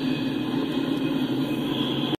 Mm-hmm.